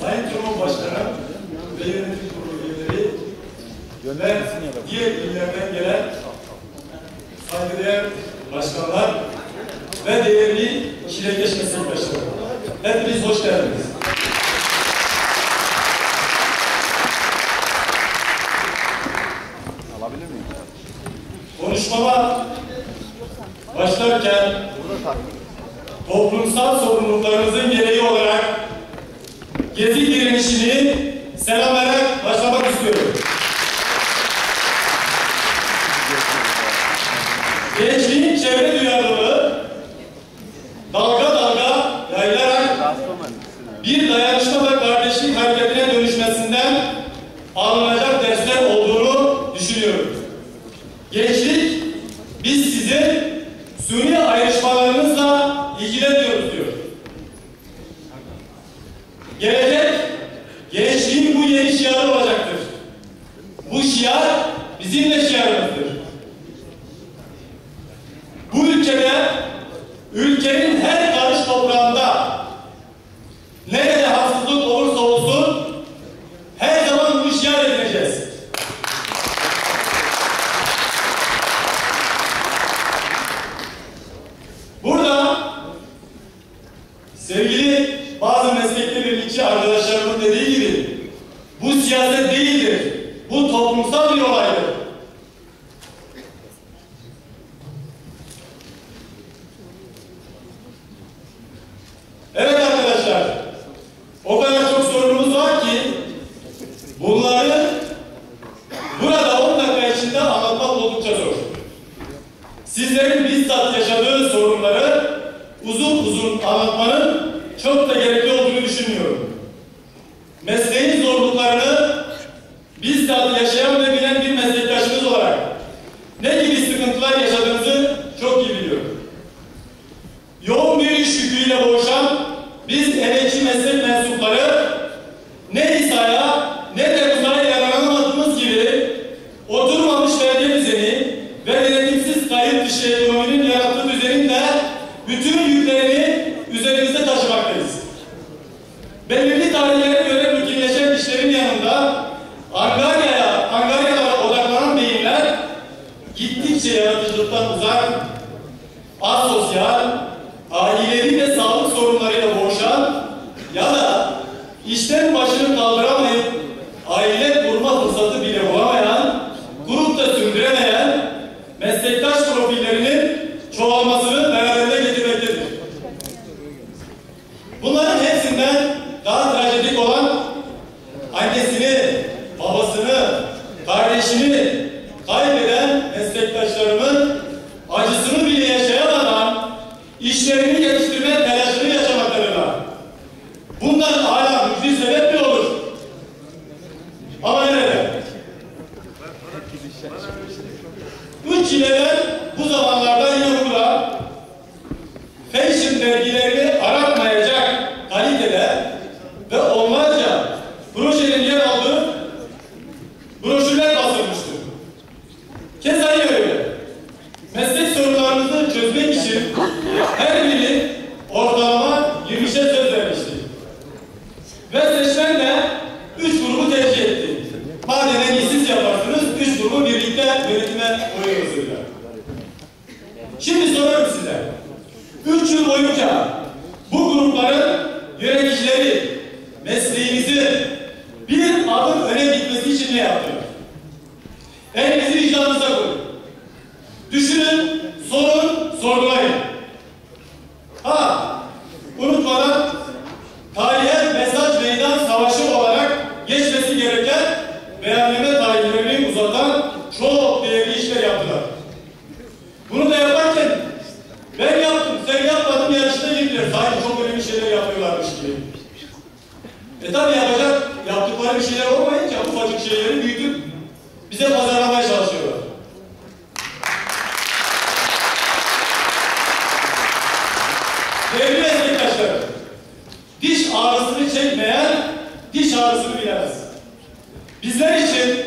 Sayın Cumhurbaşkanı ve yönetim kurulu üyeleri ve diğer illerden gelen saygıdeğer başkanlar ve değerli çilekeş meslektaşlar. Gezi direnişini selam ver. Zilleşiyoruz. O kadar çok sorunumuz var ki bunları burada 10 dakika içinde anlatmak oldukça zor. Sizlerin bizzat yaşadığı sorunları uzun uzun anlatmanın çok da gerekli olduğunu düşünmüyorum. Mesleğin zorluklarını bizzat yaşayan ve bilen bir meslektaşımız olarak ne gibi sıkıntılar yaşadığınızı çok iyi biliyorum. Yoğun bir iş yüküyle boğuşan biz Bu çileler bu zamanlarda yoklar. Feyşin dergileri E tabi yapacak, yaptıkları bir şeyler olmayınca ufacık şeyleri büyütüp bize pazarlamaya çalışıyorlar. Değerli meslektaşlar, diş ağrısını çekmeyen diş ağrısını bilemez. Bizler için,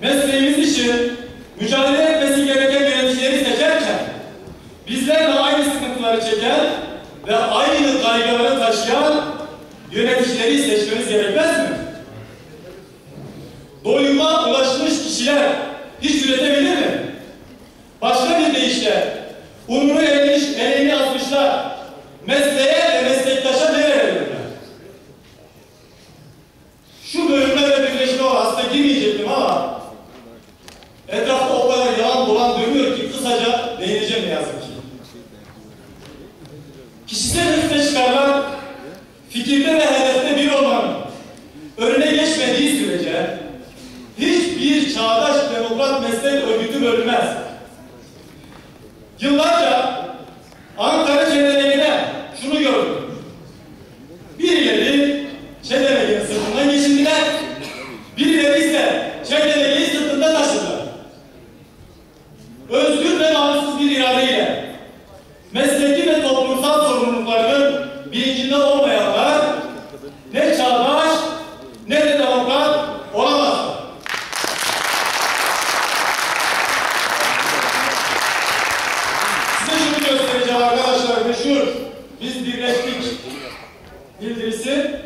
mesleğimiz için mesleği seçmeniz gerekmez mi? Doyuma ulaşmış kişiler hiç üretemeyecek You love bildirisi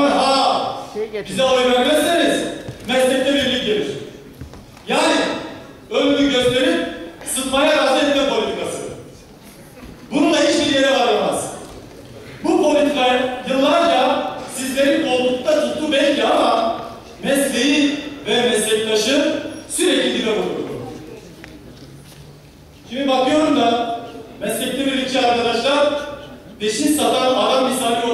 Aman ha! Şey Bize oy vermezseniz meslekte birlik gelir. Yani önünü gösterip sıtmaya razı etme politikası. Bununla hiçbir yere varamaz. Bu politika yıllarca sizlerin koltukta tuttu belki ama mesleği ve meslektaşı sürekli dile vurdu. Şimdi bakıyorum da meslekte birlikçi arkadaşlar peşin satan adam misali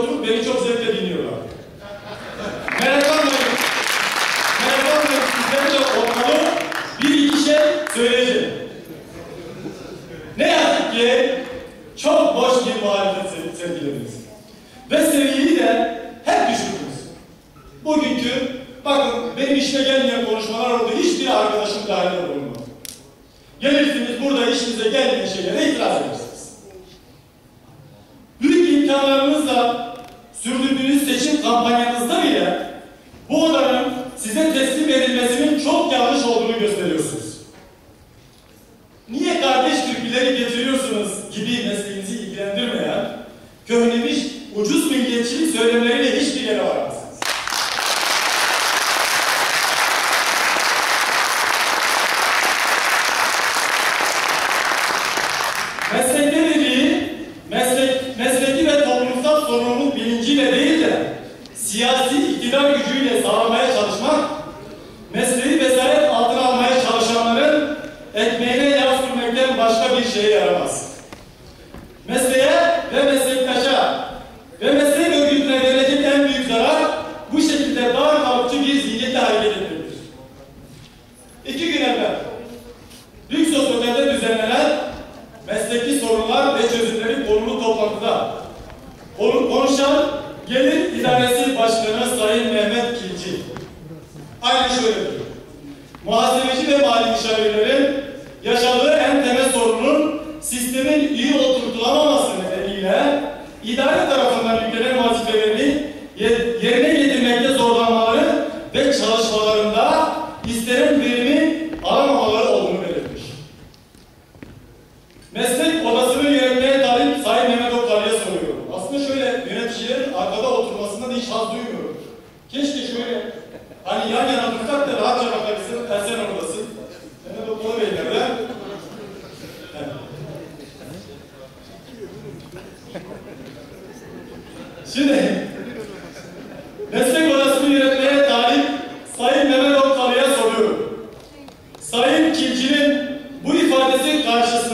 时候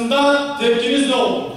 karşısında tepkiniz ne oldu?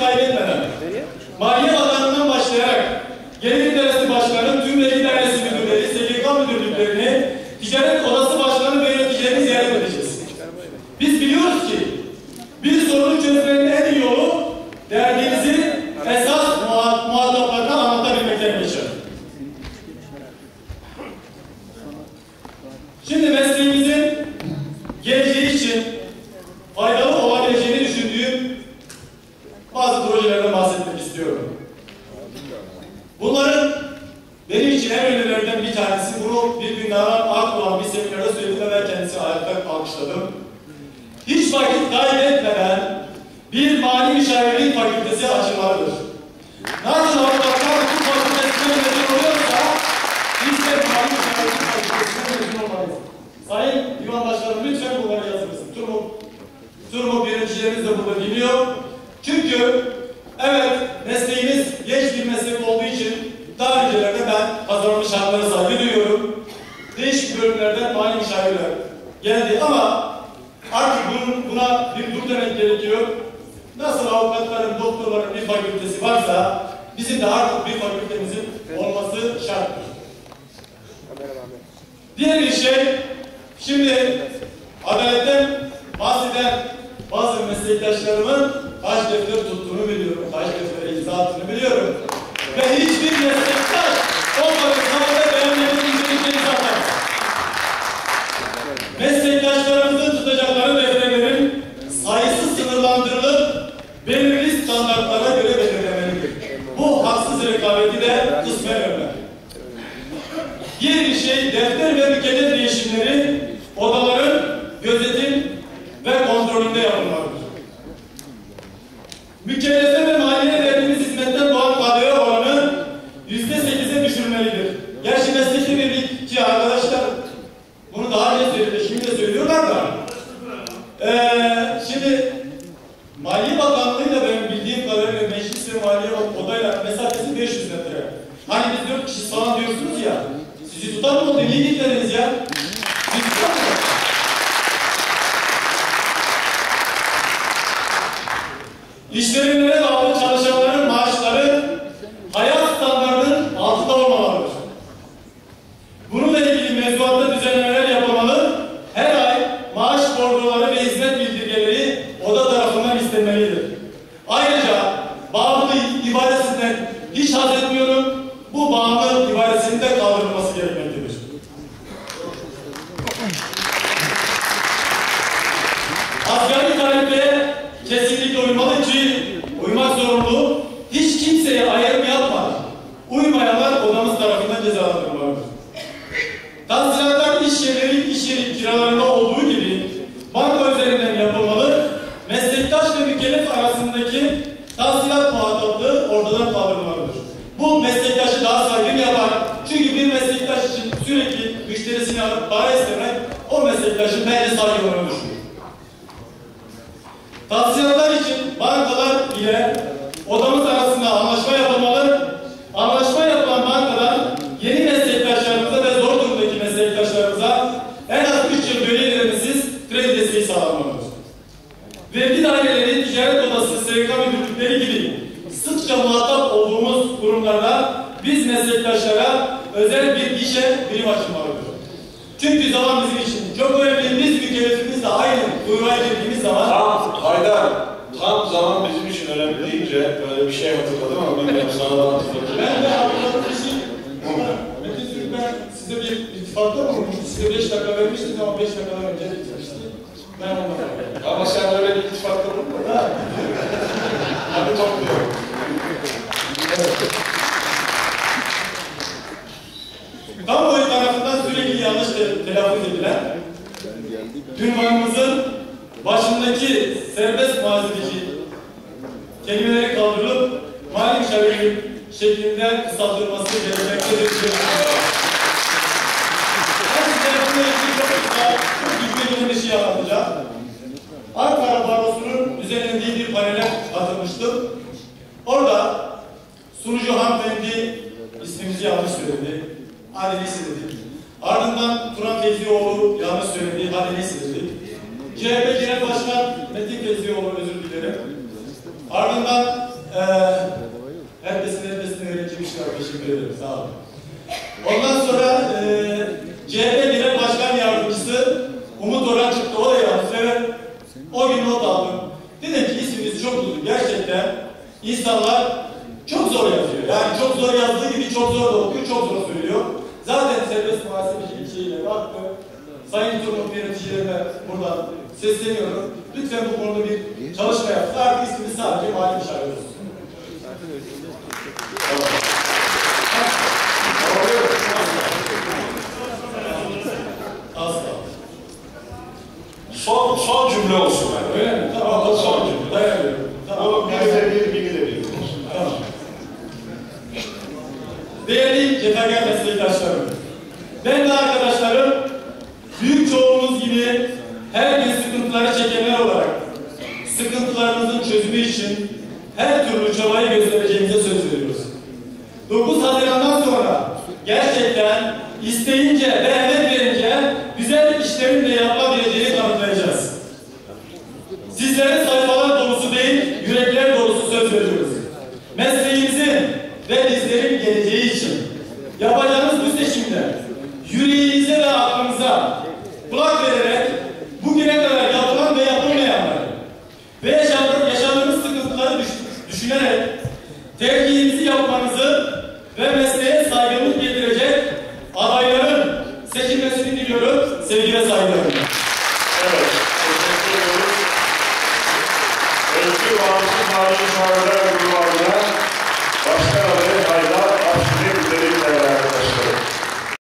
Kaybetmeden. Maliye Bakanlığı'ndan için en önemlilerinden bir tanesi bunu bir gün daha Akdoğan bir seminerde söyledim ve kendisi ayakta alkışladım. Hiç vakit kaybetmeden bir mali müşavirlik fakültesi açılmalıdır. Nasıl avukatlar hukuk fakültesine mezun oluyorsa biz de mali müşavirlik fakültesine mezun olmalıyız. Sayın Divan Başkanım lütfen bunları yazınız. Turmu, Turmu yöneticilerimiz de burada dinliyor. Çünkü evet mesleğimiz genç bir meslek olduğu için daha kazanılmış şartlara saygı duyuyorum. Değişik bölümlerden mali müşavirler geldi ama artık bunun, buna bir dur demek gerekiyor. Nasıl avukatların, doktorların bir fakültesi varsa bizim de artık bir fakültemizin olması şarttır. Diğer bir şey, şimdi adaletten bahseden bazı meslektaşlarımın kaç defter tuttuğunu biliyorum, kaç defter imza biliyorum. Ve hiçbir meslektaş sayısı sınırlandırılıp belirli standartlara göre belirlemelidir. Bu haksız rekabeti de kısmen önler. Diğer bir şey defter ve mükellef değişimleri odaların gözetim ve kontrolünde yapılmalıdır. Mükellefe ve maliye verdiğimiz hizmetten doğan KDV oranı yüzde sekize düşürmelidir. Gerçi mesleki birlikçi arkadaşlar bunu daha önce söyledi, şimdi de söylüyorlar da. Ee, şimdi Maliye Bakanlığı'yla benim bildiğim kadarıyla meclis ve odayla mesafesi 500 metre. Hani biz dört kişi falan diyorsunuz ya. Sizi tutar mı oldu? Niye gitmediniz ya? Sizi tutar mı? İşverenlere saygınlığını düşürür. Tahsilatlar için bankalar ile odamız arasında anlaşma yapılmalı. Anlaşma yapılan bankalar yeni meslektaşlarımıza ve zor durumdaki meslektaşlarımıza en az 3 yıl ödemesiz kredi desteği sağlanmalıdır. Vergi daireleri, ticaret odası, SGK müdürlükleri gibi sıkça muhatap olduğumuz kurumlarda biz meslektaşlara özel bir gişe birim açılmalıdır. Çünkü zaman bizim için çok önemli. Kuyruğa girdiğimiz zaman Tam Haydar, tam zaman bizim için önemli deyince böyle bir şey hatırladım ama bilmiyorum sana da hatırlatırım. Ben de hatırladığım bir şey. Metin Türk ben size bir iltifatta mı bulmuştum? Size 5 dakika vermiştiniz ama 5 dakikadan önce bitmişti. Ben ondan Ama sen öyle bir iltifatta bulunma. Hadi topluyorum. kamuoyu tarafından sürekli yanlış te- telaffuz edilen, ünvanımızın başındaki serbest malzemeci kelimeleri kaldırılıp mali müşavirlik şeklinde kısaltılması gerekmektedir. Ben size bununla ilgili çok güçlü bir şey anlatacağım. Ankara Barosu'nun düzenlendiği bir panele katılmıştım. Orada sunucu hanımefendi ismimizi yanlış söyledi. Hadi neyse dedi. Ardından Turan Tezioğlu yanlış söyledi. Hadi neyse. CHP Genel Başkan Metin Tezioğlu özür dilerim. Ardından eee herkesin herkesin öğrenciymiş kardeşim ederim. Sağ olun. Ondan sonra eee CHP Genel Başkan Yardımcısı Umut Orhan çıktı. O da yanlış. Evet. O gün not aldım. Dedim ki isminiz çok uzun. Gerçekten insanlar çok zor yazıyor. Yani çok zor yazdığı gibi çok zor da okuyor, çok zor söylüyor. Zaten serbest muhasebecilik şeyine baktı. Sayın Turnup yöneticilerine buradan sesleniyorum. Lütfen bu konuda bir çalışma yapsın. Artık isminiz sadece mali müşavir olsun. Az kaldı. Son, son cümle olsun yani. Öyle mi? Tamam. Son Son cümle. Dayanıyorum. Tamam. Bu biri de bir, de bir. Tamam. Değerli Cefaker meslektaşlarım, ben ve arkadaşlarım büyük çoğunluğumuz gibi her gün sıkıntıları çekenler olarak sıkıntılarımızın çözümü için her türlü çabayı göstereceğimize söz veriyoruz. 9 Haziran'dan sonra gerçekten isteyince ve bizlerin geleceği için. Yapacağımız bu seçimde yüreğinize